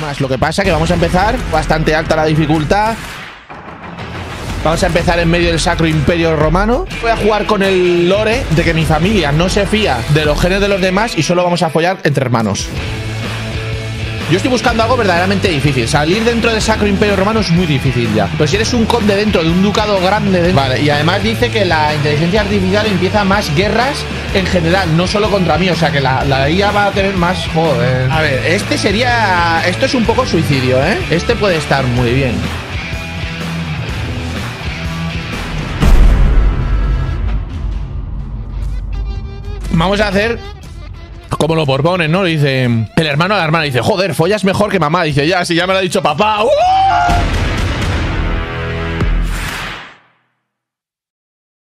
Más lo que pasa que vamos a empezar bastante alta la dificultad. Vamos a empezar en medio del Sacro Imperio Romano. Voy a jugar con el lore de que mi familia no se fía de los genes de los demás y solo vamos a follar entre hermanos. Yo estoy buscando algo verdaderamente difícil. Salir dentro del Sacro Imperio Romano es muy difícil ya. Pero si eres un conde dentro de un ducado grande... dentro- Vale, y además dice que la inteligencia artificial empieza más guerras en general, no solo contra mí. O sea que la, la IA va a tener más... Joder. A ver, este sería... Esto es un poco suicidio, ¿eh? Este puede estar muy bien. Vamos a hacer como lo proponen, ¿no? Dice el hermano a la hermana, dice, joder, follas mejor que mamá. Dice, ya, si ya me lo ha dicho papá. ¡Uh!